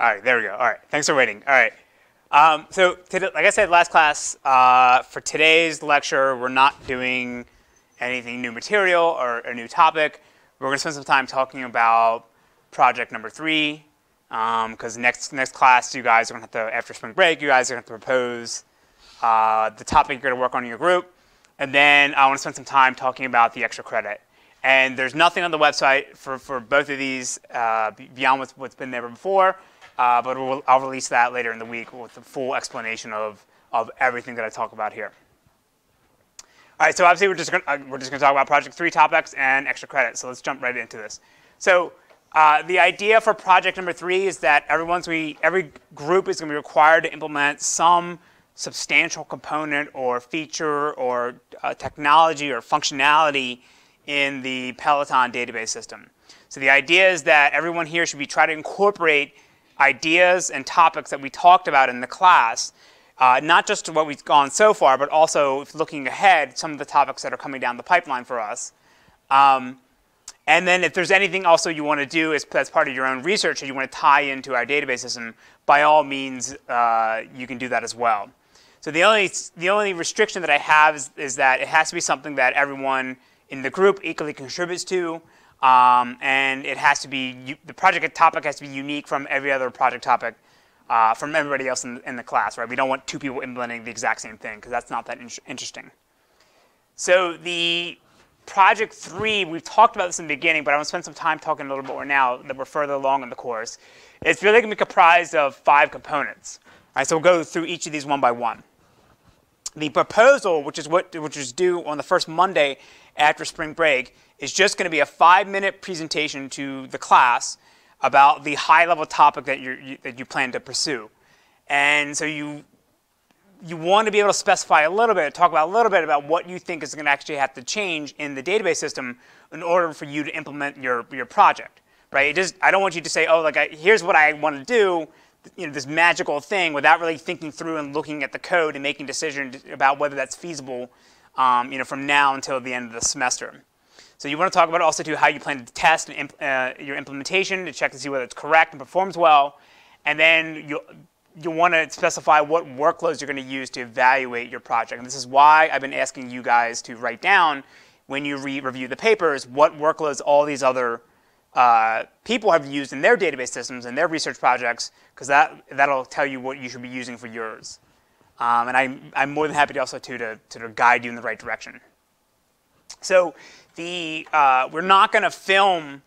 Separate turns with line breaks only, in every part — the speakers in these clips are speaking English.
All right, there we go. All right, thanks for waiting. All right. Um, so, like I said last class, uh, for today's lecture, we're not doing anything new material or a new topic. We're going to spend some time talking about project number three, because um, next next class, you guys are going to have to, after spring break, you guys are going to have to propose uh, the topic you're going to work on in your group, and then I want to spend some time talking about the extra credit. And there's nothing on the website for, for both of these uh, beyond what's, what's been there before. Uh, but we'll, I'll release that later in the week with the full explanation of, of everything that I talk about here. All right, so obviously we're just gonna, uh, we're just going to talk about project three topics and extra credit. So let's jump right into this. So uh, the idea for project number three is that everyone's we, every group is going to be required to implement some substantial component or feature or uh, technology or functionality in the Peloton database system. So the idea is that everyone here should be trying to incorporate ideas and topics that we talked about in the class, uh, not just what we've gone so far, but also looking ahead, some of the topics that are coming down the pipeline for us. Um, and then if there's anything also you want to do as, as part of your own research that you want to tie into our database system, by all means, uh, you can do that as well. So the only, the only restriction that I have is, is that it has to be something that everyone in the group equally contributes to. Um, and it has to be, the project topic has to be unique from every other project topic uh, from everybody else in, in, the class, right? We don't want two people implementing the exact same thing because that's not that in interesting. So the project three, we've talked about this in the beginning, but I want to spend some time talking a little bit more now that we're further along in the course. It's really going to be comprised of five components. All right, so we'll go through each of these one by one. The proposal, which is what which is due on the first Monday after spring break, is just going to be a five-minute presentation to the class about the high-level topic that, you that you plan to pursue. And so you, you want to be able to specify a little bit, talk about a little bit about what you think is going to actually have to change in the database system in order for you to implement your, your project, right? It just, I don't want you to say, oh, like, I, here's what I want to do, you know, this magical thing without really thinking through and looking at the code and making decisions about whether that's feasible, um, you know, from now until the end of the semester. So you want to talk about also too how you plan to test imp uh, your implementation to check to see whether it's correct and performs well. And then you you want to specify what workloads you're going to use to evaluate your project. And this is why I've been asking you guys to write down when you re review the papers what workloads all these other uh, people have used in their database systems and their research projects, because that, that'll tell you what you should be using for yours. Um, and I'm, I'm more than happy to also to, to, to guide you in the right direction. So the, uh, we're not going to film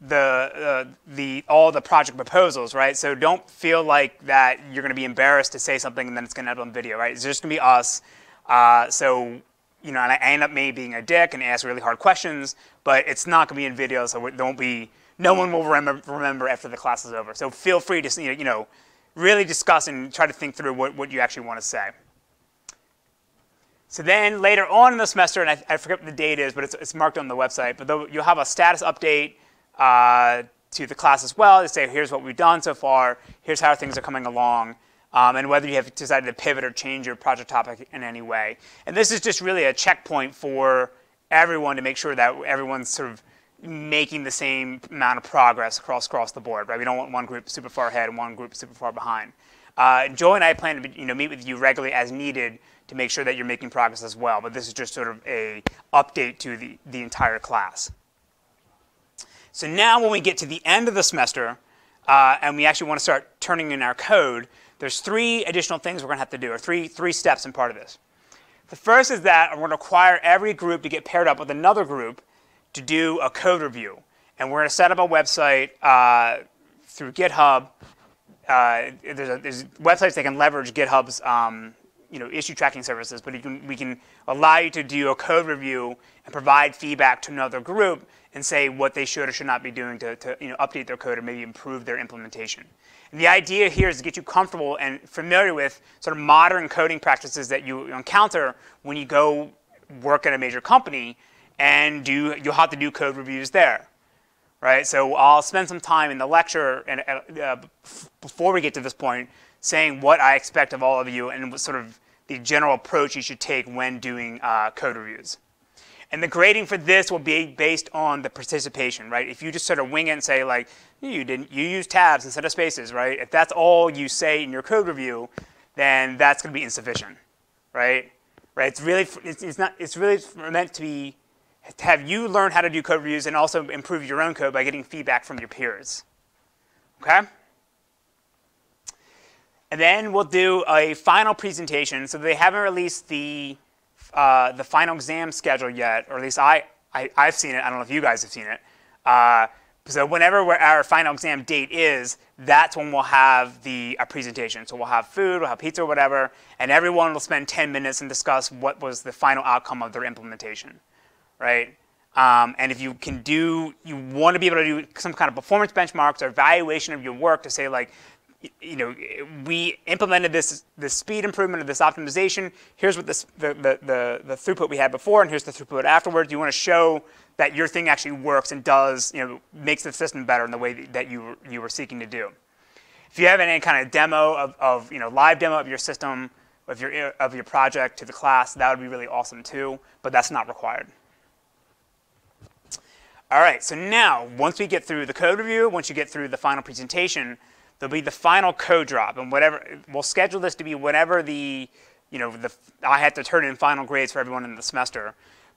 the, uh, the, all the project proposals, right? So don't feel like that you're going to be embarrassed to say something and then it's going to end up on video, right? It's just going to be us. Uh, so, you know, and I end up maybe being a dick and ask really hard questions, but it's not going to be in video, so don't be, no one will remember, remember after the class is over. So feel free to, you know, really discuss and try to think through what, what you actually want to say. So then later on in the semester, and I, I forget what the date is, but it's, it's marked on the website, but you'll have a status update uh, to the class as well to say, here's what we've done so far, here's how things are coming along, um, and whether you have decided to pivot or change your project topic in any way. And this is just really a checkpoint for everyone to make sure that everyone's sort of making the same amount of progress across, across the board, right? We don't want one group super far ahead and one group super far behind. Uh, and I plan to you know, meet with you regularly as needed to make sure that you're making progress as well. But this is just sort of a update to the, the entire class. So now when we get to the end of the semester, uh, and we actually want to start turning in our code, there's three additional things we're going to have to do, or three, three steps in part of this. The first is that we're going to require every group to get paired up with another group to do a code review. And we're going to set up a website uh, through GitHub. Uh, there's, a, there's, websites that can leverage GitHub's um, you know, issue tracking services, but can, we can allow you to do a code review and provide feedback to another group and say what they should or should not be doing to, to you know, update their code or maybe improve their implementation. And the idea here is to get you comfortable and familiar with sort of modern coding practices that you encounter when you go work at a major company and do, you'll have to do code reviews there. Right, so I'll spend some time in the lecture and uh, before we get to this point, saying what I expect of all of you and sort of the general approach you should take when doing uh, code reviews. And the grading for this will be based on the participation, right? If you just sort of wing it and say like, you didn't, you use tabs instead of spaces, right? If that's all you say in your code review, then that's going to be insufficient, right? Right? It's really, it's, it's not, it's really meant to be, to have you learn how to do code reviews and also improve your own code by getting feedback from your peers, okay? And then we'll do a final presentation. So they haven't released the, uh, the final exam schedule yet, or at least I, I, have seen it. I don't know if you guys have seen it. Uh, so whenever our final exam date is, that's when we'll have the a presentation. So we'll have food, we'll have pizza or whatever, and everyone will spend 10 minutes and discuss what was the final outcome of their implementation, right? Um, and if you can do, you want to be able to do some kind of performance benchmarks or evaluation of your work to say like, you know, we implemented this, this speed improvement or this optimization. Here's what this, the, the, the, the throughput we had before, and here's the throughput afterwards. You want to show that your thing actually works and does, you know, makes the system better in the way that you, you were seeking to do. If you have any kind of demo of, of you know, live demo of your system, of your, of your project to the class, that would be really awesome too, but that's not required. All right, so now, once we get through the code review, once you get through the final presentation, there'll be the final code drop, and whatever, we'll schedule this to be whenever the, you know, the, I have to turn in final grades for everyone in the semester.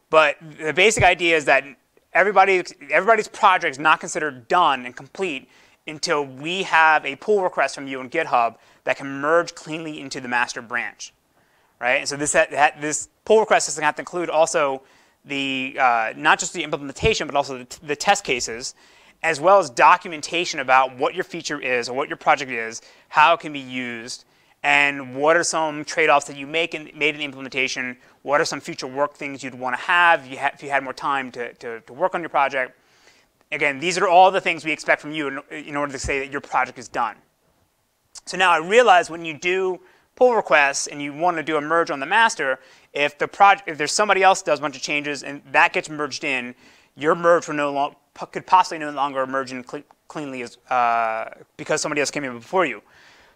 But the basic idea is that everybody, everybody's project is not considered done and complete until we have a pull request from you in GitHub that can merge cleanly into the master branch, right? And so this, this pull request to have to include also the, uh, not just the implementation, but also the, the test cases, as well as documentation about what your feature is or what your project is, how it can be used, and what are some trade-offs that you make in, made in the implementation, what are some future work things you'd want to have if you, had more time to, to, to, work on your project. Again, these are all the things we expect from you in, in order to say that your project is done. So now I realize when you do pull requests and you want to do a merge on the master, if the project, if there's somebody else does a bunch of changes and that gets merged in, your merge will no long, could possibly no longer merge in cleanly as, uh, because somebody else came in before you.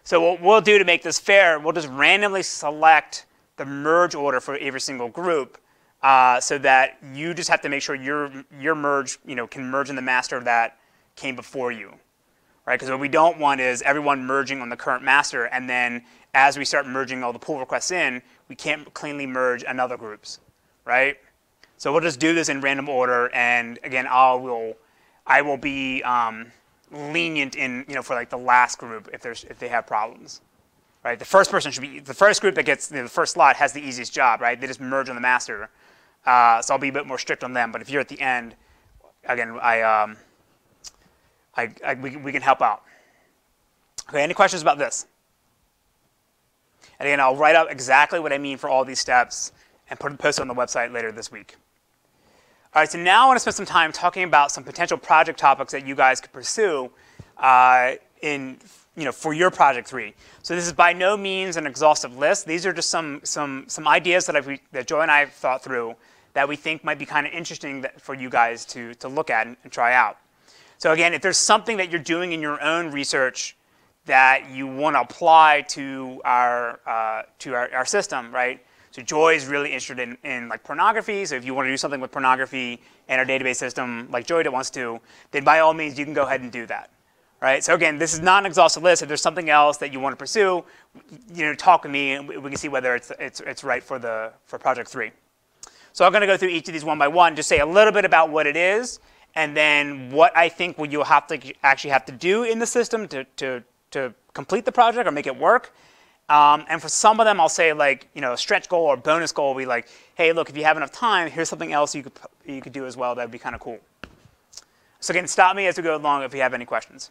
So what we'll do to make this fair, we'll just randomly select the merge order for every single group uh, so that you just have to make sure your, your merge you know, can merge in the master that came before you. Right? Because what we don't want is everyone merging on the current master, and then as we start merging all the pull requests in, we can't cleanly merge another groups. Right? So we'll just do this in random order, and again, I will, I will be um, lenient in, you know, for like the last group if there's if they have problems, right? The first person should be the first group that gets you know, the first slot has the easiest job, right? They just merge on the master, uh, so I'll be a bit more strict on them. But if you're at the end, again, I, um, I, I we, we can help out. Okay, any questions about this? And again, I'll write out exactly what I mean for all these steps and put post it on the website later this week. All right, so now I want to spend some time talking about some potential project topics that you guys could pursue uh, in, you know, for your project three. So this is by no means an exhaustive list. These are just some, some, some ideas that, I've, that Joy and I have thought through that we think might be kind of interesting for you guys to, to look at and, and try out. So again, if there's something that you're doing in your own research that you want to apply to our, uh, to our, our system, right? So Joy is really interested in, in like pornography. So if you want to do something with pornography in our database system like Joy that wants to, then by all means you can go ahead and do that. Right? So again, this is not an exhaustive list. If there's something else that you want to pursue, you know, talk with me and we can see whether it's, it's, it's right for, the, for project three. So I'm going to go through each of these one by one, just say a little bit about what it is, and then what I think you'll have to actually have to do in the system to, to, to complete the project or make it work, um, and for some of them, I'll say like, you know, a stretch goal or bonus goal will be like, hey, look, if you have enough time, here's something else you could, you could do as well. That would be kind of cool. So again, stop me as we go along if you have any questions.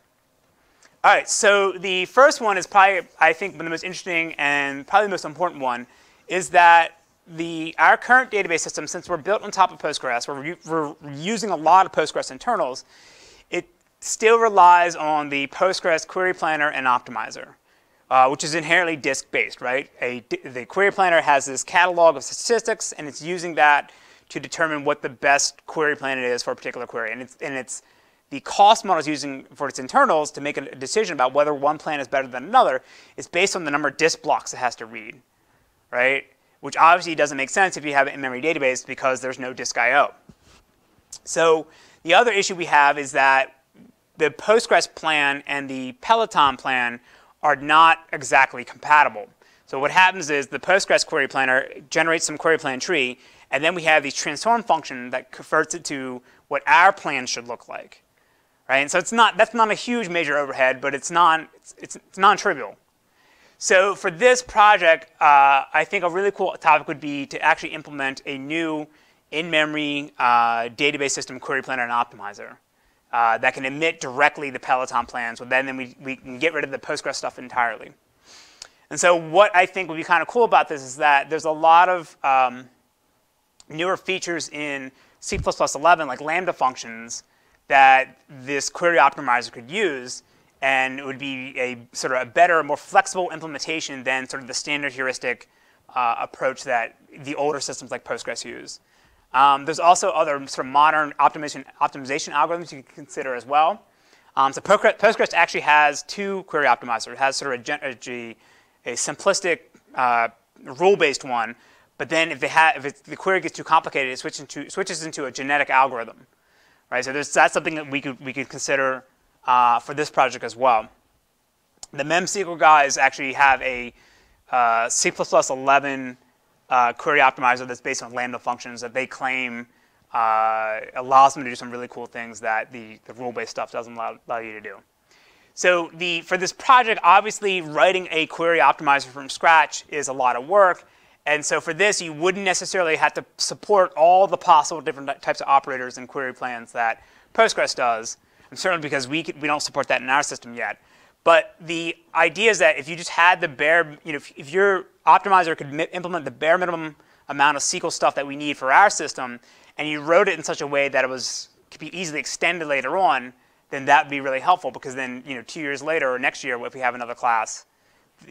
All right, so the first one is probably, I think, the most interesting and probably the most important one, is that the, our current database system, since we're built on top of Postgres, we're, we're using a lot of Postgres internals, it still relies on the Postgres query planner and optimizer uh, which is inherently disk-based, right? A, the query planner has this catalog of statistics, and it's using that to determine what the best query plan it is for a particular query. And it's, and it's the cost model is using for its internals to make a decision about whether one plan is better than another is based on the number of disk blocks it has to read, right? which obviously doesn't make sense if you have an in-memory database because there's no disk I/O. So the other issue we have is that the Postgres plan and the Peloton plan are not exactly compatible. So what happens is the Postgres query planner generates some query plan tree, and then we have these transform function that converts it to what our plan should look like. Right? And so it's not, that's not a huge major overhead, but it's, non, it's, it's, it's non-trivial. So for this project, uh, I think a really cool topic would be to actually implement a new in-memory uh, database system query planner and optimizer uh, that can emit directly the Peloton plans. So then, then we, we can get rid of the Postgres stuff entirely. And so what I think would be kind of cool about this is that there's a lot of um, newer features in C++11, like Lambda functions, that this query optimizer could use, and it would be a sort of a better, more flexible implementation than sort of the standard heuristic uh, approach that the older systems like Postgres use. Um, there's also other sort of modern optimization, optimization algorithms you can consider as well. Um, so Postgres actually has two query optimizers. It has sort of a, a, a simplistic uh, rule-based one, but then if, if the query gets too complicated, it switches into, switches into a genetic algorithm. Right? So that's something that we could, we could consider uh, for this project as well. The MemSQL guys actually have a uh, C++ 11 uh, query optimizer that's based on Lambda functions that they claim uh, allows them to do some really cool things that the, the rule-based stuff doesn't allow, allow, you to do. So the, for this project, obviously writing a query optimizer from scratch is a lot of work. And so for this, you wouldn't necessarily have to support all the possible different types of operators and query plans that Postgres does. And certainly because we, we don't support that in our system yet. But the idea is that if you just had the bare, you know, if, if your optimizer could implement the bare minimum amount of SQL stuff that we need for our system, and you wrote it in such a way that it was could be easily extended later on, then that would be really helpful because then, you know, two years later or next year, if we have another class,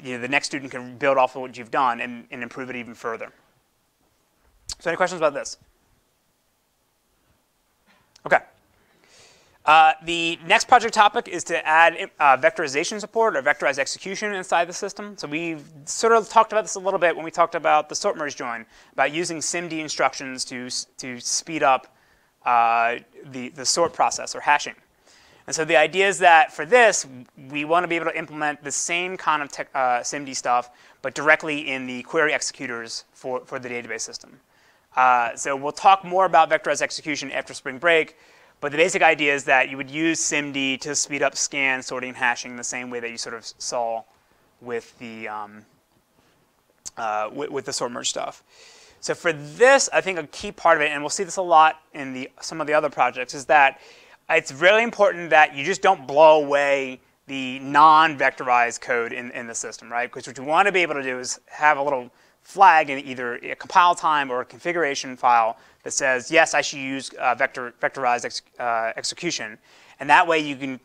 you know, the next student can build off of what you've done and, and improve it even further. So any questions about this? Okay. Uh, the next project topic is to add uh, vectorization support or vectorized execution inside the system. So we've sort of talked about this a little bit when we talked about the sort merge join, about using SIMD instructions to, to speed up uh, the, the sort process or hashing. And so the idea is that for this, we want to be able to implement the same kind of uh, SIMD stuff, but directly in the query executors for, for the database system. Uh, so we'll talk more about vectorized execution after spring break. But the basic idea is that you would use SIMD to speed up scan, sorting, hashing the same way that you sort of saw with the, um, uh, with, with, the sort merge stuff. So for this, I think a key part of it, and we'll see this a lot in the, some of the other projects, is that it's really important that you just don't blow away the non-vectorized code in, in the system, right? Because what you want to be able to do is have a little flag in either a compile time or a configuration file that says, yes, I should use uh, vector, vectorized ex, uh, execution. And that way you can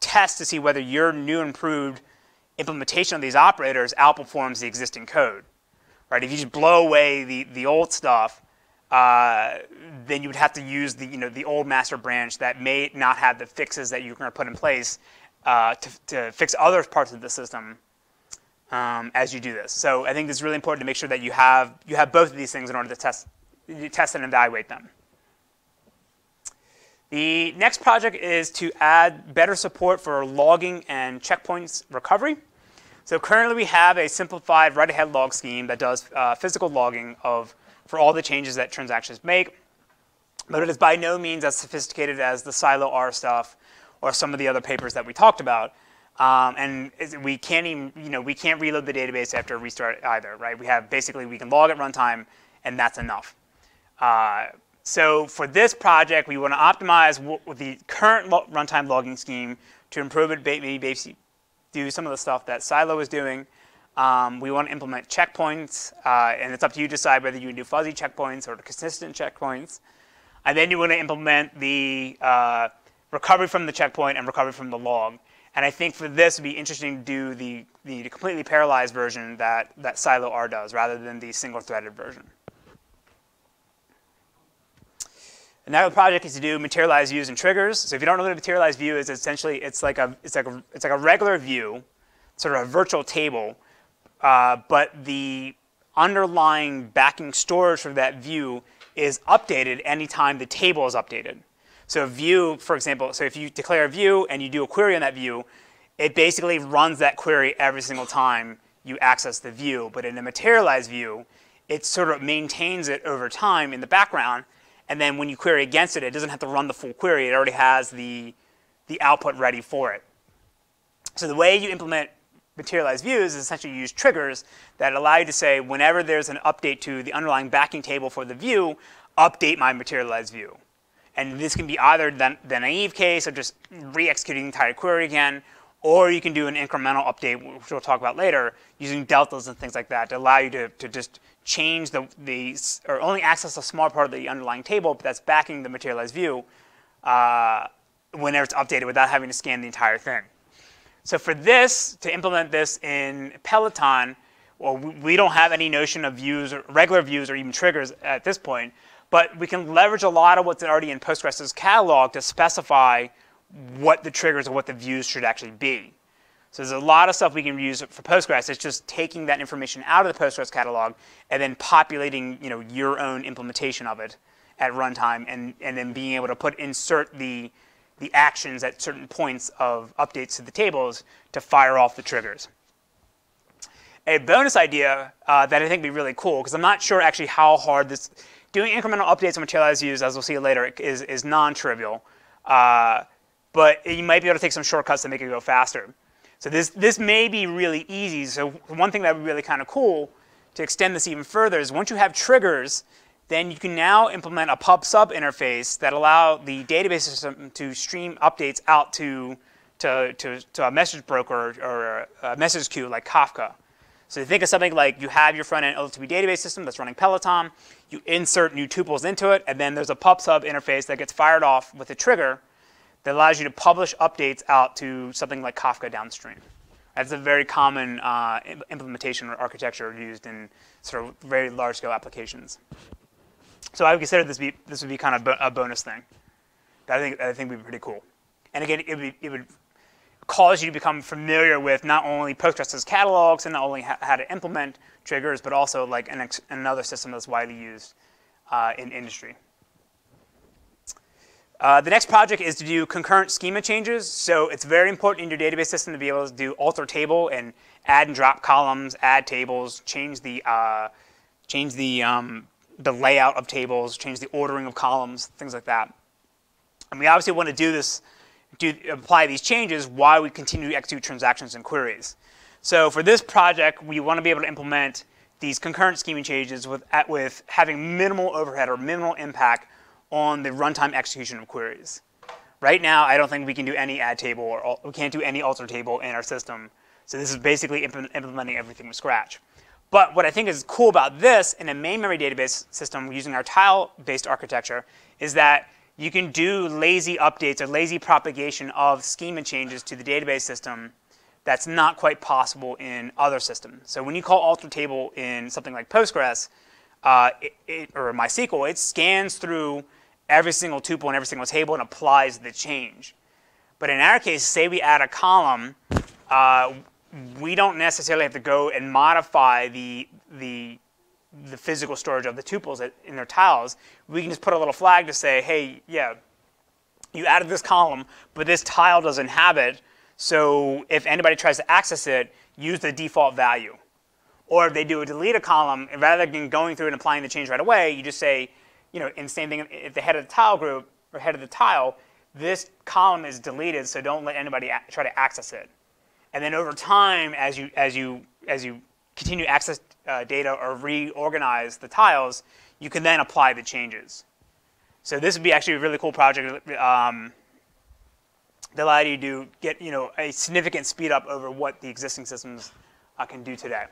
test to see whether your new improved implementation of these operators outperforms the existing code. Right? If you just blow away the, the old stuff, uh, then you would have to use the, you know, the old master branch that may not have the fixes that you're going to put in place uh, to, to fix other parts of the system um, as you do this. So I think it's really important to make sure that you have, you have both of these things in order to test you test and evaluate them. The next project is to add better support for logging and checkpoints recovery. So currently we have a simplified write-ahead log scheme that does uh, physical logging of for all the changes that transactions make. But it is by no means as sophisticated as the Silo R stuff or some of the other papers that we talked about. Um, and we can't even, you know, we can't reload the database after a restart either, right? We have basically, we can log at runtime and that's enough. Uh, so for this project, we want to optimize the current lo runtime logging scheme to improve it, maybe basically do some of the stuff that Silo is doing. Um, we want to implement checkpoints, uh, and it's up to you to decide whether you do fuzzy checkpoints or consistent checkpoints. And then you want to implement the uh, recovery from the checkpoint and recovery from the log. And I think for this, it would be interesting to do the, the completely parallelized version that, that Silo R does rather than the single-threaded version. Another project is to do materialized views and triggers. So if you don't know what a materialized view is, essentially it's like a it's like a it's like a regular view, sort of a virtual table, uh, but the underlying backing storage for that view is updated anytime the table is updated. So a view, for example, so if you declare a view and you do a query on that view, it basically runs that query every single time you access the view. But in a materialized view, it sort of maintains it over time in the background. And then when you query against it, it doesn't have to run the full query. It already has the, the output ready for it. So the way you implement materialized views is essentially use triggers that allow you to say, whenever there's an update to the underlying backing table for the view, update my materialized view. And this can be either the, the naive case of just re-executing the entire query again, or you can do an incremental update, which we'll talk about later, using deltas and things like that to allow you to, to just change the, the, or only access a small part of the underlying table, that's backing the materialized view uh, whenever it's updated without having to scan the entire thing. So for this, to implement this in Peloton, well, we don't have any notion of views, or regular views, or even triggers at this point, but we can leverage a lot of what's already in Postgres' catalog to specify what the triggers or what the views should actually be. So there's a lot of stuff we can use for Postgres. It's just taking that information out of the Postgres catalog and then populating you know, your own implementation of it at runtime and, and then being able to put insert the, the actions at certain points of updates to the tables to fire off the triggers. A bonus idea uh, that I think would be really cool, because I'm not sure actually how hard this, doing incremental updates on materialized views, as we'll see later, is, is non-trivial. Uh, but you might be able to take some shortcuts to make it go faster. So this, this may be really easy. So one thing that would be really kind of cool to extend this even further is once you have triggers, then you can now implement a pub sub interface that allow the database system to stream updates out to, to, to, to a message broker or a message queue like Kafka. So you think of something like you have your front-end OLTP database system that's running Peloton, you insert new tuples into it, and then there's a pub sub interface that gets fired off with a trigger that allows you to publish updates out to something like Kafka downstream. That's a very common uh, implementation or architecture used in sort of very large-scale applications. So I would consider this be this would be kind of a bonus thing. That I think I think would be pretty cool. And again, it would, it would cause you to become familiar with not only Postgres' catalogs and not only how to implement triggers, but also like an another system that's widely used uh, in industry. Uh, the next project is to do concurrent schema changes. So it's very important in your database system to be able to do alter table and add and drop columns, add tables, change the uh, change the um, the layout of tables, change the ordering of columns, things like that. And we obviously want to do this, do apply these changes while we continue to execute transactions and queries. So for this project, we want to be able to implement these concurrent schema changes with, with having minimal overhead or minimal impact on the runtime execution of queries. Right now, I don't think we can do any add table or we can't do any alter table in our system. So this is basically implementing everything from scratch. But what I think is cool about this in a main memory database system using our tile-based architecture is that you can do lazy updates or lazy propagation of schema changes to the database system that's not quite possible in other systems. So when you call alter table in something like Postgres uh, it, it, or MySQL, it scans through every single tuple and every single table and applies the change. But in our case, say we add a column, uh, we don't necessarily have to go and modify the, the, the physical storage of the tuples in their tiles. We can just put a little flag to say, hey, yeah, you added this column, but this tile doesn't have it. So if anybody tries to access it, use the default value. Or if they do a delete a column, rather than going through and applying the change right away, you just say, you know, in the same thing, if the head of the tile group or head of the tile, this column is deleted, so don't let anybody try to access it. And then over time, as you as you as you continue to access uh, data or reorganize the tiles, you can then apply the changes. So this would be actually a really cool project um, that allowed you to get you know a significant speed up over what the existing systems uh, can do today.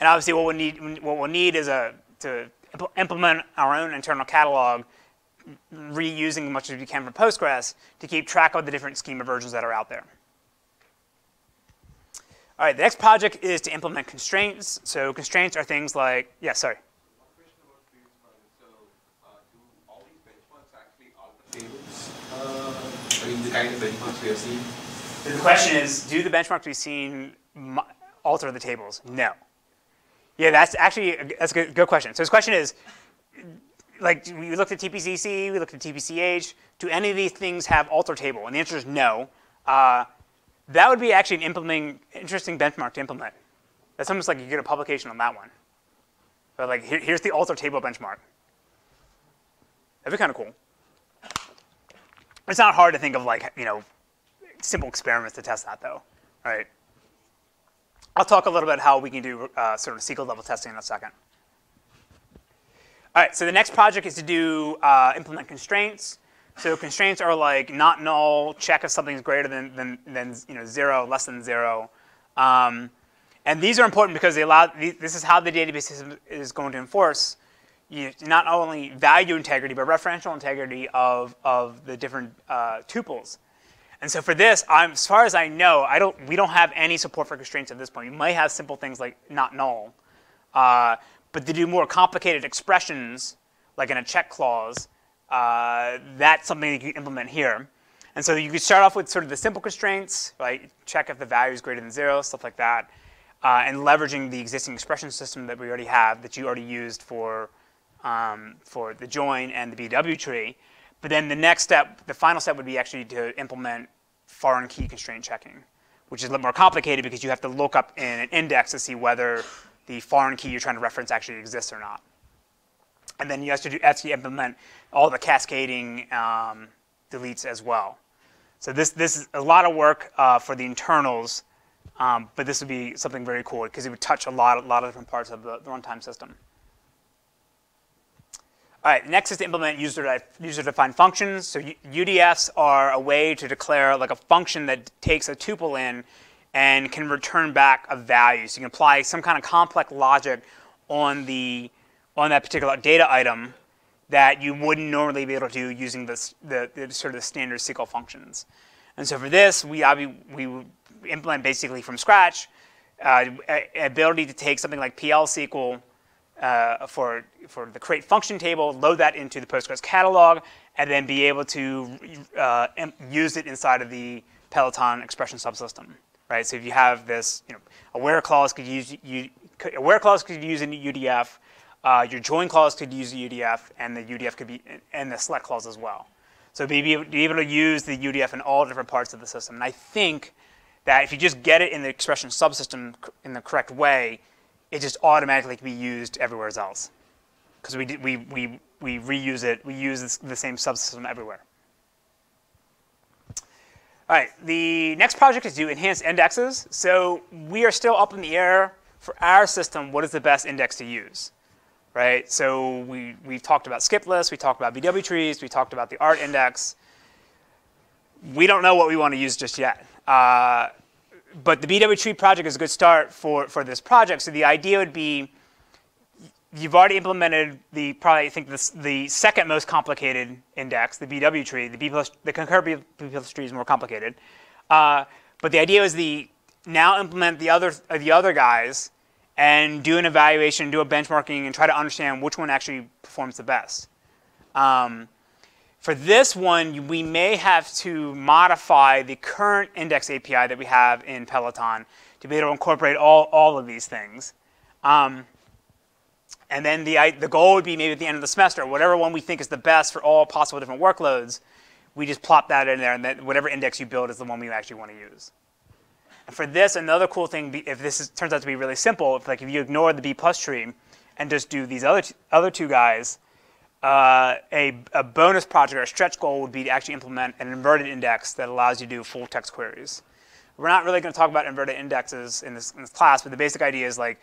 And obviously, what we need what we'll need is a to implement our own internal catalog, reusing as much as we can from Postgres to keep track of the different schema versions that are out there. All right, the next project is to implement constraints. So constraints are things like, yeah, sorry. The question is, do the benchmarks we've seen alter the tables? No. Yeah, that's actually that's a good, good question. So his question is, like, we looked at TPCC, we looked at TPCH. Do any of these things have alter table? And the answer is no. Uh, that would be actually an implementing interesting benchmark to implement. That's almost like you get a publication on that one. But like, here, here's the alter table benchmark. That'd be kind of cool. It's not hard to think of like, you know, simple experiments to test that though, right? I'll talk a little bit how we can do uh, sort of SQL level testing in a second. All right, so the next project is to do uh, implement constraints. So constraints are like not null, check if something's greater than, than, than you know, zero, less than zero. Um, and these are important because they allow, this is how the database system is going to enforce you, not only value integrity, but referential integrity of, of the different uh, tuples. And so for this, I'm, as far as I know, I don't, we don't have any support for constraints at this point. We might have simple things like not null. Uh, but to do more complicated expressions, like in a check clause, uh, that's something that you implement here. And so you could start off with sort of the simple constraints, right? Check if the value is greater than zero, stuff like that. Uh, and leveraging the existing expression system that we already have that you already used for, um, for the join and the BW tree. But then the next step, the final step would be actually to implement foreign key constraint checking, which is a little more complicated because you have to look up in an index to see whether the foreign key you're trying to reference actually exists or not. And then you have to do, actually implement all the cascading um, deletes as well. So this, this is a lot of work uh, for the internals um, but this would be something very cool because it would touch a lot, a lot of different parts of the, the runtime system. All right, next is to implement user-defined functions. So UDFs are a way to declare like a function that takes a tuple in and can return back a value. So you can apply some kind of complex logic on the on that particular data item that you wouldn't normally be able to do using this, the, the sort of the standard SQL functions. And so for this, we, we implement basically from scratch uh, ability to take something like PL SQL uh, for, for the create function table, load that into the Postgres catalog, and then be able to uh, use it inside of the Peloton expression subsystem. Right? So if you have this, you know, aware clause could use you, aware clause could use a UDF, uh, your join clause could use the UDF, and the UDF could be and the select clause as well. So be, be able to use the UDF in all different parts of the system. And I think that if you just get it in the expression subsystem in the correct way, it just automatically can be used everywhere else. Because we, we, we, we reuse it, we use the same subsystem everywhere. All right, the next project is to enhance indexes. So we are still up in the air for our system, what is the best index to use? Right, so we, we've talked about skip lists, we talked about BW trees, we talked about the ART index. We don't know what we want to use just yet. Uh, but the BW tree project is a good start for, for this project. So the idea would be you've already implemented the probably I think this, the second most complicated index, the BW tree. The B plus the concur B plus tree is more complicated. Uh, but the idea is the now implement the other the other guys and do an evaluation, do a benchmarking, and try to understand which one actually performs the best. Um, for this one, we may have to modify the current index API that we have in Peloton to be able to incorporate all, all of these things. Um, and then the, the goal would be maybe at the end of the semester, whatever one we think is the best for all possible different workloads, we just plop that in there, and then whatever index you build is the one we actually want to use. And for this, another cool thing, if this is, turns out to be really simple, if, like if you ignore the B plus tree and just do these other, other two guys, uh, a, a, bonus project or a stretch goal would be to actually implement an inverted index that allows you to do full text queries. We're not really going to talk about inverted indexes in this, in this, class, but the basic idea is like,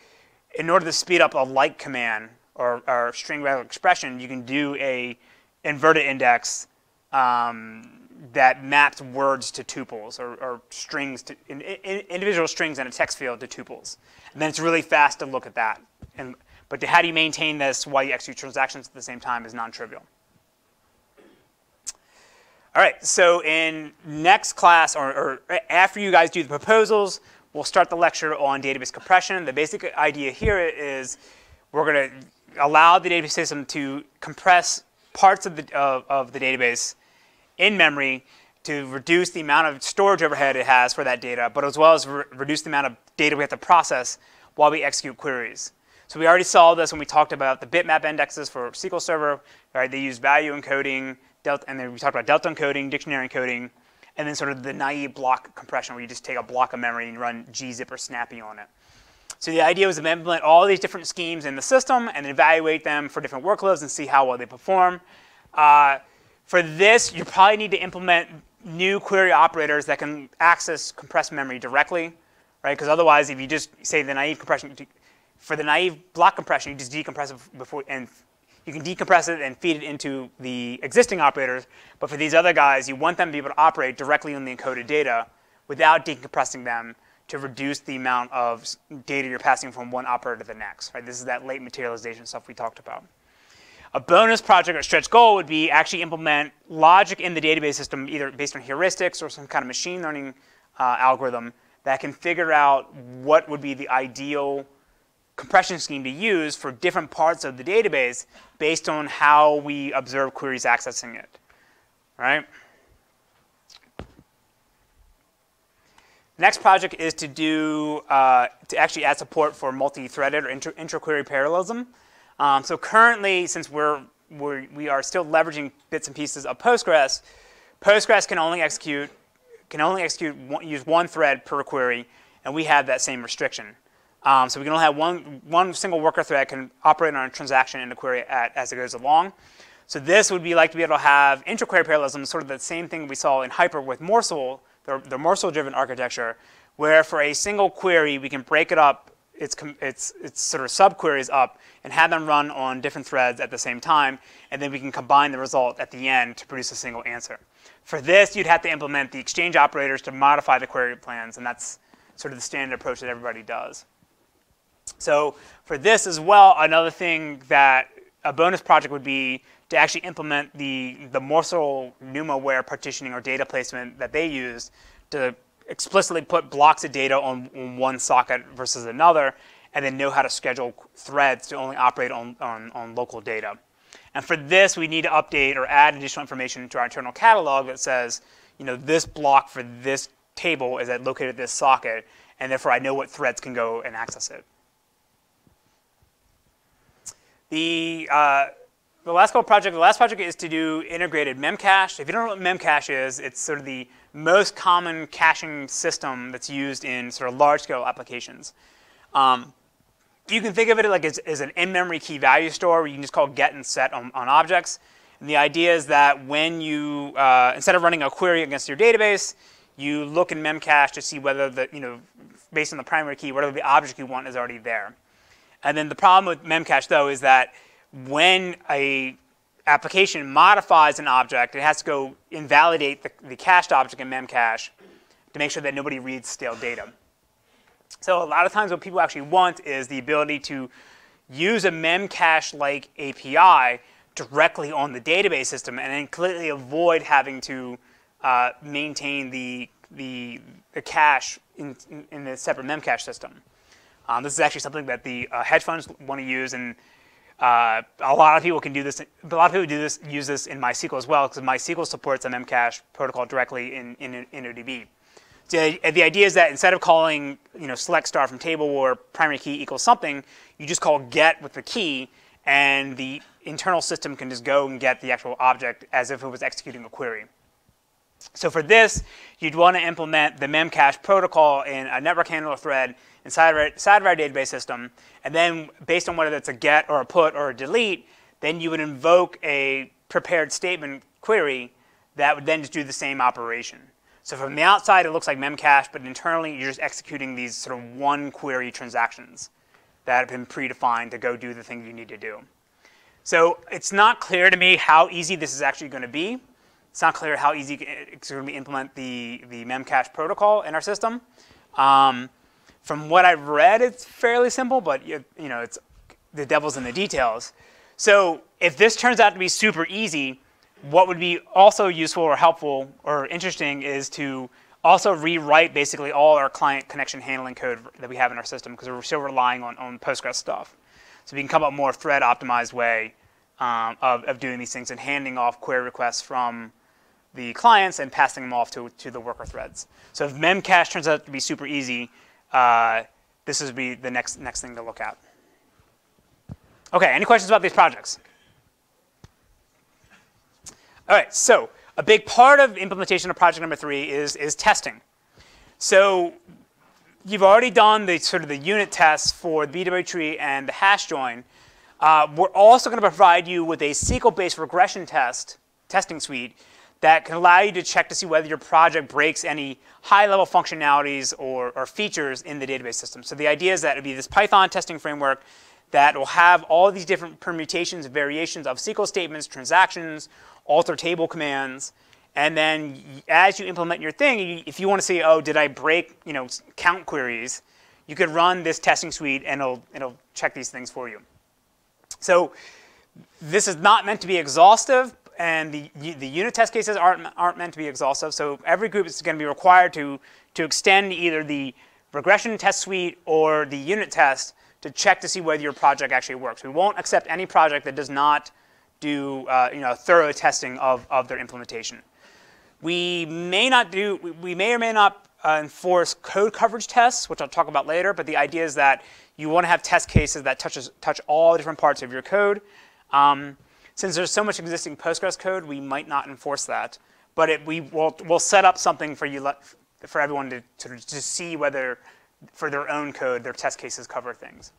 in order to speed up a like command or, or string value expression, you can do a inverted index um, that maps words to tuples or, or strings to in, in, individual strings in a text field to tuples. And then it's really fast to look at that. And but how do you maintain this while you execute transactions at the same time is non-trivial. All right, so in next class, or, or, after you guys do the proposals, we'll start the lecture on database compression. The basic idea here is we're going to allow the database system to compress parts of the, of, of the database in memory to reduce the amount of storage overhead it has for that data, but as well as re reduce the amount of data we have to process while we execute queries. So we already saw this when we talked about the bitmap indexes for SQL Server. Right? They use value encoding, delta, and then we talked about delta encoding, dictionary encoding, and then sort of the naive block compression where you just take a block of memory and run gzip or snappy on it. So the idea was to implement all these different schemes in the system and evaluate them for different workloads and see how well they perform. Uh, for this, you probably need to implement new query operators that can access compressed memory directly, right? Because otherwise, if you just say the naive compression, for the naive block compression, you just decompress it before, and you can decompress it and feed it into the existing operators. But for these other guys, you want them to be able to operate directly on the encoded data without decompressing them to reduce the amount of data you're passing from one operator to the next. Right? This is that late materialization stuff we talked about. A bonus project or stretch goal would be actually implement logic in the database system, either based on heuristics or some kind of machine learning uh, algorithm that can figure out what would be the ideal compression scheme to use for different parts of the database based on how we observe queries accessing it. Right? Next project is to do uh, to actually add support for multi-threaded or intra-query parallelism. Um, so currently, since we're, we're we are still leveraging bits and pieces of Postgres, Postgres can only execute can only execute use one thread per query, and we have that same restriction. Um, so we can only have one one single worker thread can operate on a transaction in the query at, as it goes along. So this would be like to be able to have intra-query parallelism, sort of the same thing we saw in Hyper with Morsel, the, the Morsel-driven architecture, where for a single query, we can break it up, its, its, its sort of subqueries up, and have them run on different threads at the same time, and then we can combine the result at the end to produce a single answer. For this, you'd have to implement the exchange operators to modify the query plans, and that's sort of the standard approach that everybody does. So for this as well, another thing that a bonus project would be to actually implement the, the Morsel NUMA-aware partitioning or data placement that they use to explicitly put blocks of data on, on, one socket versus another, and then know how to schedule threads to only operate on, on, on local data. And for this, we need to update or add additional information to our internal catalog that says, you know, this block for this table is located at this socket, and therefore I know what threads can go and access it. The uh, the last couple project, the last project is to do integrated memcache. If you don't know what memcache is, it's sort of the most common caching system that's used in sort of large-scale applications. Um, you can think of it like as, as an in-memory key value store where you can just call get and set on, on objects. And the idea is that when you, uh, instead of running a query against your database, you look in memcache to see whether the, you know, based on the primary key, whether the object you want is already there. And then the problem with memcache, though, is that when a application modifies an object, it has to go invalidate the, the cached object in memcache to make sure that nobody reads stale data. So a lot of times what people actually want is the ability to use a memcache-like API directly on the database system and then completely avoid having to uh, maintain the, the, the cache in, in, the separate memcache system. Um, this is actually something that the uh, hedge funds want to use and uh, a lot of people can do this. A lot of people do this, use this in MySQL as well, because MySQL supports a Memcache protocol directly in, in, in InnoDB. So the idea is that instead of calling, you know, select star from table or primary key equals something, you just call get with the key, and the internal system can just go and get the actual object as if it was executing a query. So for this, you'd want to implement the Memcache protocol in a network handler thread inside of, our, inside of our database system. And then based on whether it's a get or a put or a delete, then you would invoke a prepared statement query that would then just do the same operation. So from the outside, it looks like Memcache, but internally, you're just executing these sort of one query transactions that have been predefined to go do the thing you need to do. So it's not clear to me how easy this is actually going to be. It's not clear how easy it's going to be implement the, the Memcache protocol in our system. Um, from what I've read, it's fairly simple, but you, you know, it's the devil's in the details. So if this turns out to be super easy, what would be also useful or helpful or interesting is to also rewrite basically all our client connection handling code that we have in our system because we're still relying on, on Postgres stuff. So we can come up with a more thread optimized way um, of, of doing these things and handing off query requests from the clients and passing them off to, to the worker threads. So if Memcache turns out to be super easy, uh, this would be the next, next thing to look at. Okay, any questions about these projects? All right, so a big part of implementation of project number three is, is testing. So you've already done the sort of the unit tests for the BW tree and the hash join. Uh, we're also going to provide you with a SQL-based regression test testing suite that can allow you to check to see whether your project breaks any high-level functionalities or, or, features in the database system. So the idea is that it would be this Python testing framework that will have all these different permutations and variations of SQL statements, transactions, alter table commands, and then as you implement your thing, if you want to say, oh, did I break you know, count queries, you could run this testing suite and it'll, it'll check these things for you. So this is not meant to be exhaustive, and the, the unit test cases aren't, aren't meant to be exhaustive. So every group is going to be required to, to extend either the regression test suite or the unit test to check to see whether your project actually works. We won't accept any project that does not do uh, you know, thorough testing of, of their implementation. We may not do, we may or may not uh, enforce code coverage tests, which I'll talk about later, but the idea is that you want to have test cases that touches, touch all different parts of your code. Um, since there's so much existing Postgres code, we might not enforce that. But it, we will we'll set up something for you for everyone to, to, to see whether for their own code their test cases cover things.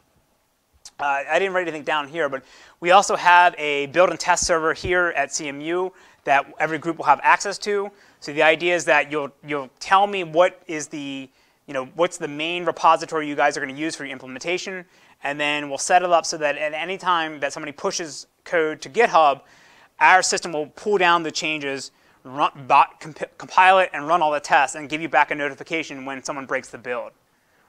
Uh, I didn't write anything down here, but we also have a build and test server here at CMU that every group will have access to. So the idea is that you'll, you'll tell me what is the, you know, what's the main repository you guys are going to use for your implementation, and then we'll set it up so that at any time that somebody pushes code to GitHub, our system will pull down the changes, run, bot, comp compile it, and run all the tests, and give you back a notification when someone breaks the build.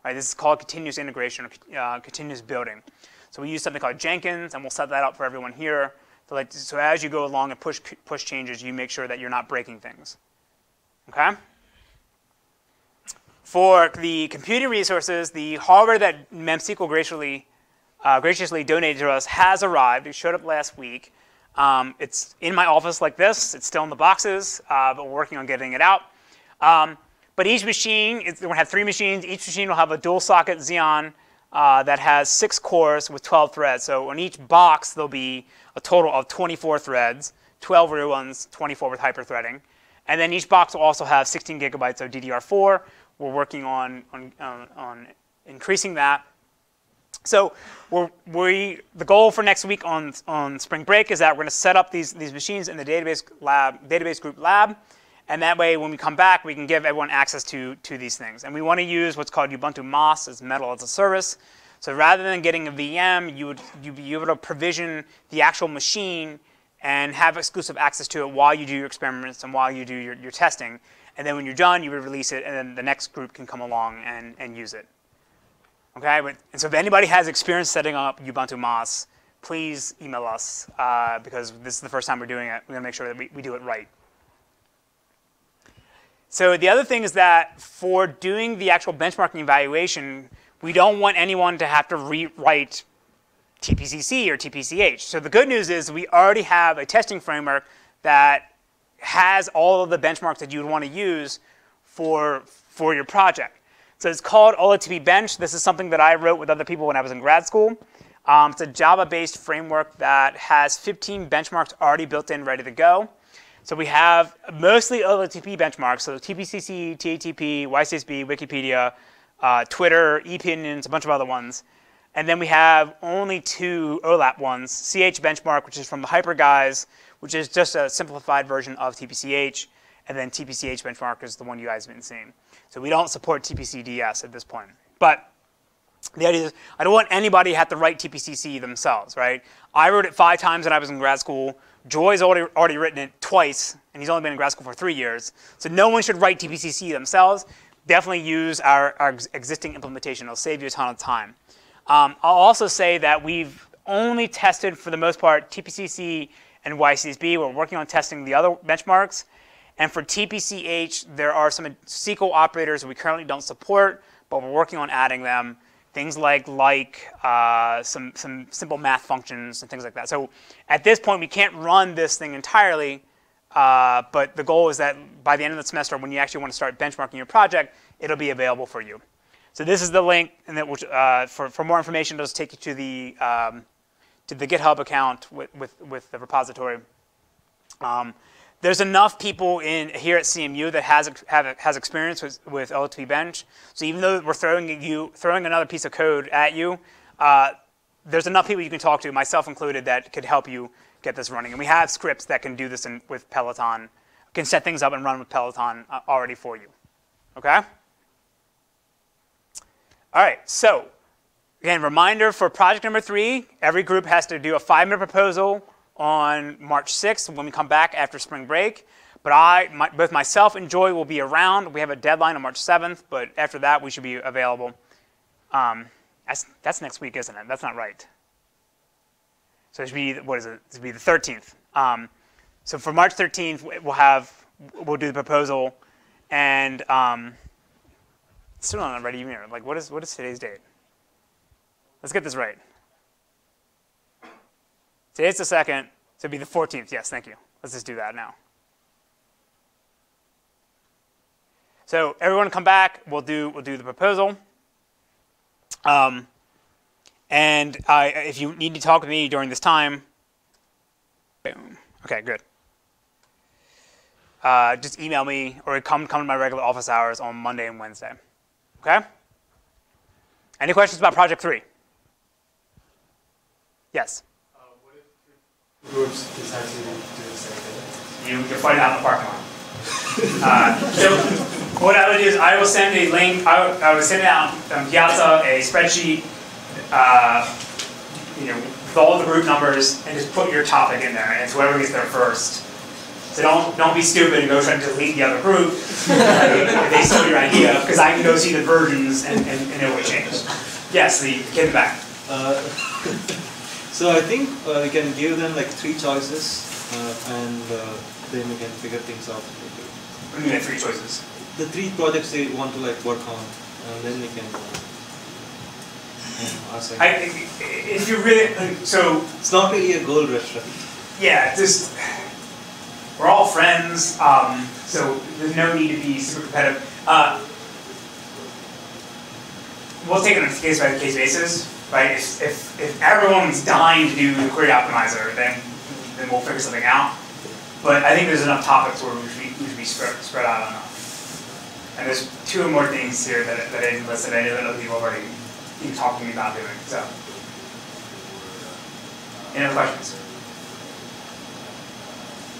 Right, this is called continuous integration or uh, continuous building. So we use something called Jenkins, and we'll set that up for everyone here. So, like, so as you go along and push, push changes, you make sure that you're not breaking things. Okay? For the computing resources, the hardware that MemSQL graciously, uh, graciously donated to us has arrived. It showed up last week. Um, it's in my office like this. It's still in the boxes, uh, but we're working on getting it out. Um, but each machine, we're going to have three machines. Each machine will have a dual socket Xeon uh, that has six cores with 12 threads. So on each box, there'll be a total of 24 threads, 12 real ones, 24 with hyperthreading. And then each box will also have 16 gigabytes of DDR4. We're working on, on, uh, on increasing that. So we, the goal for next week on, on spring break is that we're going to set up these, these machines in the database, lab, database group lab. And that way, when we come back, we can give everyone access to, to these things. And we want to use what's called Ubuntu MAAS as Metal as a Service. So rather than getting a VM, you would you'd be able to provision the actual machine and have exclusive access to it while you do your experiments and while you do your, your testing. And then when you're done, you would release it, and then the next group can come along and, and use it. Okay, and so if anybody has experience setting up Ubuntu MAAS, please email us uh, because this is the first time we're doing it. We're to make sure that we, we do it right. So the other thing is that for doing the actual benchmarking evaluation, we don't want anyone to have to rewrite TPCC or TPCH. So the good news is we already have a testing framework that has all of the benchmarks that you would want to use for, for your project. So it's called OLTP Bench. This is something that I wrote with other people when I was in grad school. Um, it's a Java-based framework that has 15 benchmarks already built in, ready to go. So we have mostly OLTP benchmarks, so TPCC, TATP, YCSB, Wikipedia, uh, Twitter, ePinions, a bunch of other ones. And then we have only two OLAP ones, CH benchmark, which is from the Hyper guys, which is just a simplified version of TPCH, and then TPCH benchmark is the one you guys have been seeing. So we don't support TPCDS at this point. But the idea is I don't want anybody to have to write TPCC themselves, right? I wrote it five times when I was in grad school. Joy's already, already written it twice, and he's only been in grad school for three years. So no one should write TPCC themselves. Definitely use our, our existing implementation. It'll save you a ton of time. Um, I'll also say that we've only tested, for the most part, TPCC and YCSB. We're working on testing the other benchmarks. And for TPCH, there are some SQL operators we currently don't support, but we're working on adding them things like like uh, some some simple math functions and things like that. So at this point, we can't run this thing entirely, uh, but the goal is that by the end of the semester, when you actually want to start benchmarking your project, it'll be available for you. So this is the link, and that will, uh, for for more information, it'll just take you to the um, to the GitHub account with, with, with the repository. Um, there's enough people in here at CMU that has have, has experience with, with OLTP bench. So even though we're throwing you throwing another piece of code at you, uh, there's enough people you can talk to, myself included, that could help you get this running. And we have scripts that can do this in, with Peloton, can set things up and run with Peloton uh, already for you. Okay? All right, so again, reminder for project number three, every group has to do a five-minute proposal on March 6th when we come back after spring break. But I, my, both myself and Joy will be around. We have a deadline on March 7th, but after that, we should be available. Um, that's, that's next week, isn't it? That's not right. So it should be, what is it? It should be the 13th. Um, so for March 13th, we'll have, we'll do the proposal, and um, still not on ready either. Like, what is, what is today's date? Let's get this right. Today's the second, so it'd be the 14th. Yes, thank you. Let's just do that now. So everyone come back. We'll do, we'll do the proposal. Um, and uh, if you need to talk with me during this time, boom. Okay, good. Uh, just email me or come, come to my regular office hours on Monday and Wednesday. Okay? Any questions about Project 3? Yes?
Uh, what if groups decide to do the same thing?
You, you fight out in the parking lot. uh, so what I would do is I will send a link, I would, I would send out on Piazza a spreadsheet, uh, you know, with all the group numbers and just put your topic in there and it's whoever gets there first. So don't don't be stupid and go try to delete the other group if they stole your idea, because I can go see the versions and, and, and it will change. Yes, the kid in the back.
Uh, so I think uh, we can give them like three choices, uh, and uh, then we can figure things out.
What do you mean three choices?
The three projects they want to like work on, and then we can. Uh.
I, if you really, so
it's not really a gold rush, right?
yeah, just we're all friends, um, so there's no need to be super competitive. Uh, we'll take it on a case by case basis, right? If, if, if everyone's dying to do the query optimizer, then then we'll figure something out. But I think there's enough topics where we should be, we should be spread, spread out enough. And there's two more things here that, that I didn't list that I know that other people have already been talking to me about doing. So, any other questions?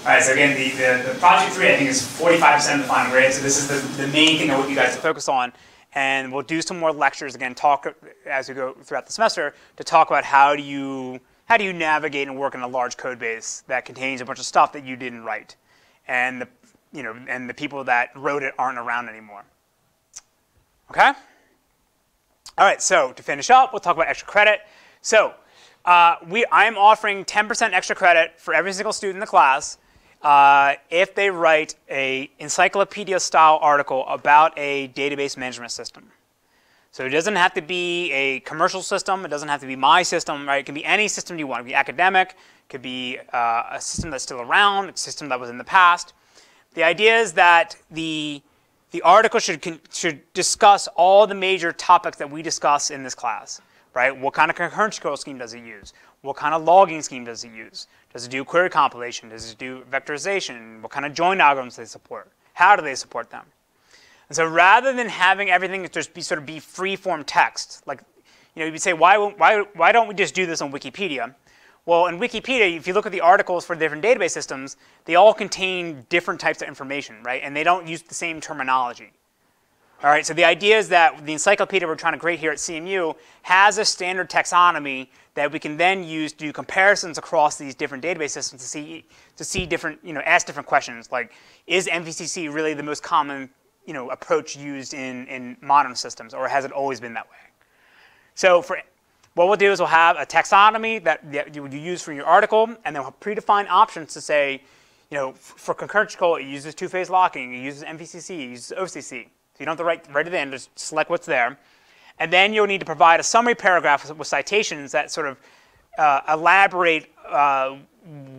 All right, so again, the, the, the project three, I think, is 45% of the final grade. So this is the, the main thing I want you guys to focus on. And we'll do some more lectures, again, talk as we go throughout the semester to talk about how do you, how do you navigate and work in a large code base that contains a bunch of stuff that you didn't write. And the, you know, and the people that wrote it aren't around anymore. Okay? All right, so to finish up, we'll talk about extra credit. So uh, we, I'm offering 10% extra credit for every single student in the class uh, if they write a encyclopedia style article about a database management system. So it doesn't have to be a commercial system. It doesn't have to be my system, right? It can be any system you want. It could be academic. It could be uh, a system that's still around, a system that was in the past. The idea is that the, the article should, should discuss all the major topics that we discuss in this class, right? What kind of concurrency control scheme does it use? What kind of logging scheme does it use? Does it do query compilation? Does it do vectorization? What kind of join algorithms do they support? How do they support them? And so rather than having everything just be sort of be free-form text, like you know, you'd say, why, why, why don't we just do this on Wikipedia? Well, in Wikipedia, if you look at the articles for different database systems, they all contain different types of information, right? And they don't use the same terminology. All right, so the idea is that the encyclopedia we're trying to create here at CMU has a standard taxonomy that we can then use to do comparisons across these different database systems to see, to see different, you know, ask different questions like, is MVCC really the most common, you know, approach used in, in modern systems or has it always been that way? So for, what we'll do is we'll have a taxonomy that, that you, use for your article and then we'll options to say, you know, for concurrent control, it uses two-phase locking, it uses MVCC, it uses OCC. So you don't have to write, write it in, just select what's there. And then you'll need to provide a summary paragraph with, with citations that sort of uh, elaborate uh,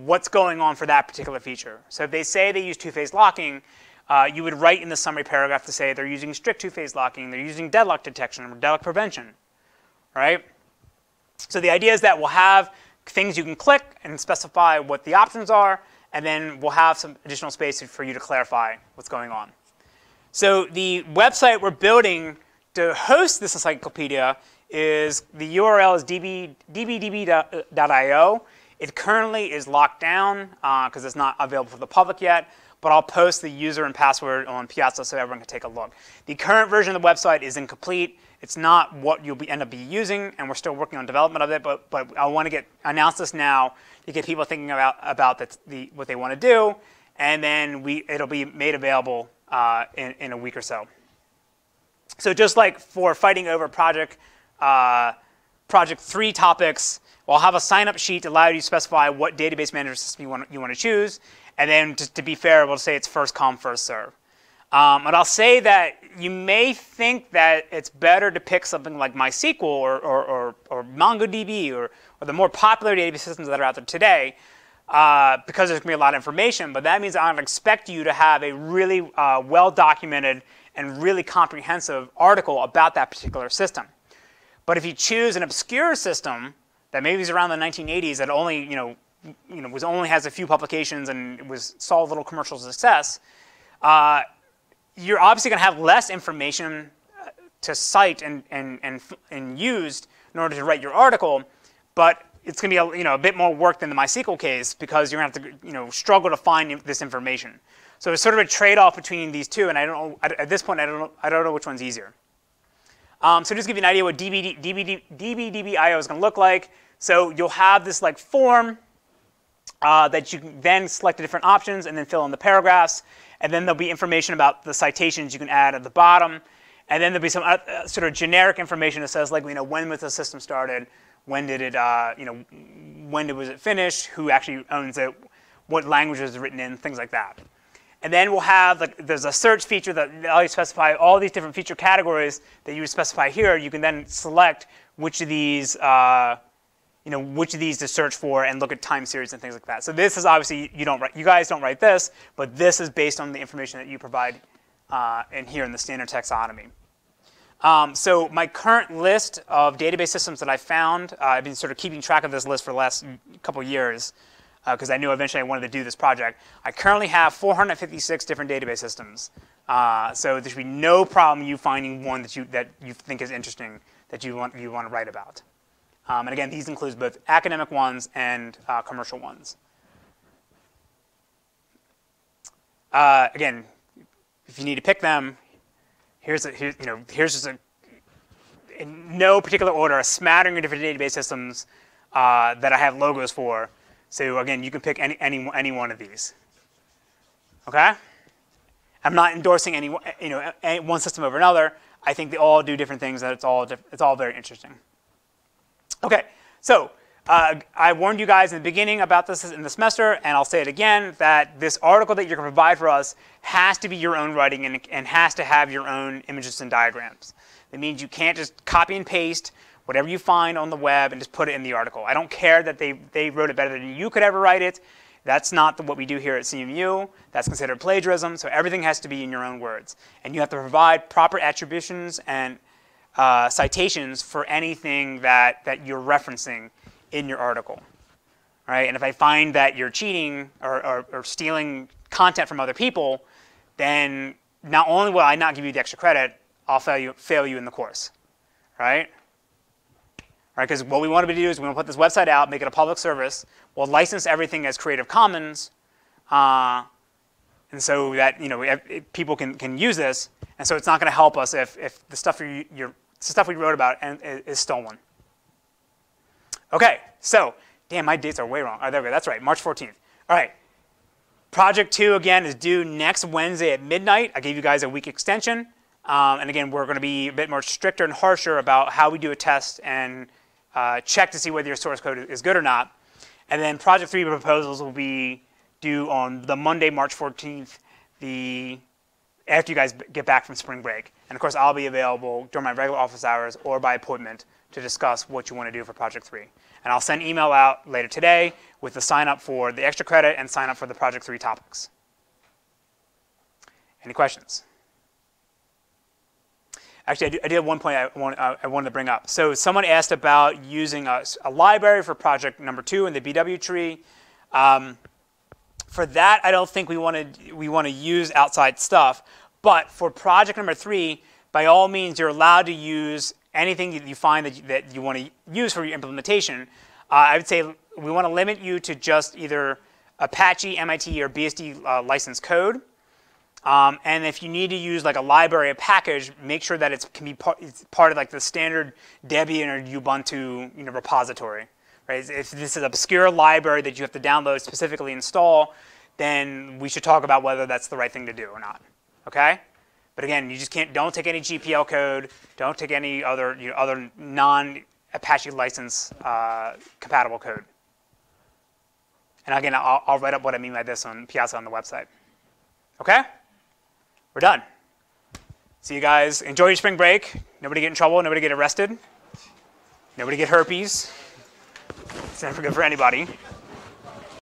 what's going on for that particular feature. So if they say they use two-phase locking, uh, you would write in the summary paragraph to say they're using strict two-phase locking, they're using deadlock detection or deadlock prevention, right? So the idea is that we'll have things you can click and specify what the options are, and then we'll have some additional space for you to clarify what's going on. So the website we're building to host this encyclopedia is the URL is db, dbdb.io. It currently is locked down because uh, it's not available for the public yet, but I'll post the user and password on Piazza so everyone can take a look. The current version of the website is incomplete. It's not what you'll be, end up be using, and we're still working on development of it, but, but I want to get announce this now to get people thinking about, about the, the, what they want to do, and then we, it'll be made available uh, in, in a week or so. So just like for fighting over project, uh, project three topics, we'll have a sign-up sheet to allow you to specify what database management system you want, you want to choose, and then to, to be fair, we'll say it's first come, first serve. Um, and I'll say that you may think that it's better to pick something like MySQL or, or, or, or MongoDB or, or, the more popular database systems that are out there today uh, because there's going to be a lot of information. But that means I don't expect you to have a really uh, well-documented and really comprehensive article about that particular system. But if you choose an obscure system that maybe is around the 1980s that only, you know, you know, was only has a few publications and was saw little commercial success, uh, you're obviously going to have less information uh, to cite and, and, and, and used in order to write your article, but it's going to be a, you know, a bit more work than the MySQL case because you're going to have to you know, struggle to find this information. So it's sort of a trade-off between these two, and I don't know, at, this point, I don't know, I don't know which one's easier. Um, so just to give you an idea what DBD, DBD, DBDB.io is going to look like. So you'll have this like form uh, that you can then select the different options and then fill in the paragraphs. And then there'll be information about the citations you can add at the bottom. And then there'll be some uh, uh, sort of generic information that says like, you know, when was the system started? When did it, uh, you know, when did, was it finished? Who actually owns it? What language was it written in? Things like that. And then we'll have, like, there's a search feature that allows you specify all these different feature categories that you would specify here. You can then select which of these, uh, you know, which of these to search for and look at time series and things like that. So this is obviously, you don't write, you guys don't write this, but this is based on the information that you provide uh, in here in the standard taxonomy. Um, so my current list of database systems that I found, uh, I've been sort of keeping track of this list for the last couple years because uh, I knew eventually I wanted to do this project. I currently have 456 different database systems. Uh, so there should be no problem you finding one that you, that you think is interesting that you want, you want to write about. Um, and again, these include both academic ones and uh, commercial ones. Uh, again, if you need to pick them, here's a, here, you know here's just a in no particular order a smattering of different database systems uh, that I have logos for. So again, you can pick any any any one of these. Okay. I'm not endorsing any you know any one system over another. I think they all do different things, that it's all it's all very interesting. Okay, so uh, I warned you guys in the beginning about this in the semester, and I'll say it again, that this article that you're going to provide for us has to be your own writing and, and has to have your own images and diagrams. It means you can't just copy and paste whatever you find on the web and just put it in the article. I don't care that they, they wrote it better than you could ever write it. That's not the, what we do here at CMU. That's considered plagiarism, so everything has to be in your own words. And you have to provide proper attributions and uh, citations for anything that, that you're referencing in your article. Right? And if I find that you're cheating or, or, or stealing content from other people, then not only will I not give you the extra credit, I'll fail you, fail you in the course. Right? Right? Because what we want to do is we want to put this website out, make it a public service. We'll license everything as Creative Commons, uh, and so that you know if people can, can use this. And so it's not going to help us if, if the stuff you, you're the stuff we wrote about and is stolen. Okay, so, damn, my dates are way wrong. Oh, there we go, that's right, March 14th. All right, project two, again, is due next Wednesday at midnight. I gave you guys a week extension. Um, and again, we're going to be a bit more stricter and harsher about how we do a test and uh, check to see whether your source code is good or not. And then project three proposals will be due on the Monday, March 14th, the after you guys get back from spring break. And of course, I'll be available during my regular office hours or by appointment to discuss what you want to do for Project 3. And I'll send email out later today with the sign up for the extra credit and sign up for the Project 3 topics. Any questions? actually, I do, I do have one point I, want, uh, I wanted to bring up. So someone asked about using a, a library for project number two in the BW tree. Um, for that, I don't think we want we want to use outside stuff. But for project number three, by all means, you're allowed to use anything that you find that you, that you want to use for your implementation. Uh, I would say we want to limit you to just either Apache, MIT, or BSD uh, license code. Um, and if you need to use like a library, a package, make sure that it can be part, part of like the standard Debian or Ubuntu you know, repository. Right? If this is an obscure library that you have to download specifically install, then we should talk about whether that's the right thing to do or not. Okay? But again, you just can't. Don't take any GPL code. Don't take any other you know, other non-Apache license uh, compatible code. And again, I'll, I'll write up what I mean by this on Piazza on the website. Okay? We're done. See you guys. Enjoy your spring break. Nobody get in trouble. Nobody get arrested. Nobody get herpes. It's never good for anybody.